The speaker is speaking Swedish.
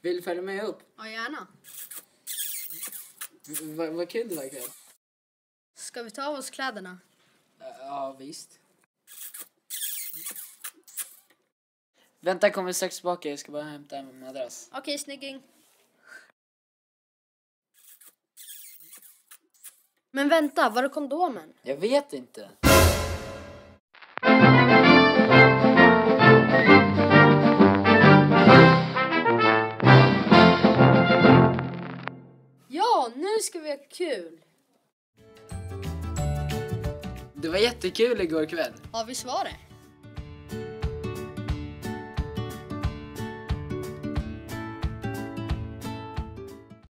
Vill du följa med upp? Ja, gärna. V- Vad kul det ikväll. Ska vi ta av oss kläderna? Ja, visst. Vänta, jag kommer strax tillbaka. Jag ska bara hämta en madrass. Okej, snygging. Men vänta, var är kondomen? Jag vet inte. Nu ska vi ha kul! Det var jättekul igår kväll. Ja, visst var det?